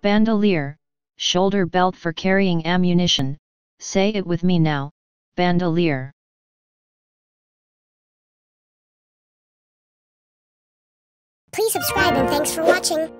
Bandolier, shoulder belt for carrying ammunition, say it with me now, bandolier. Please subscribe and thanks for watching.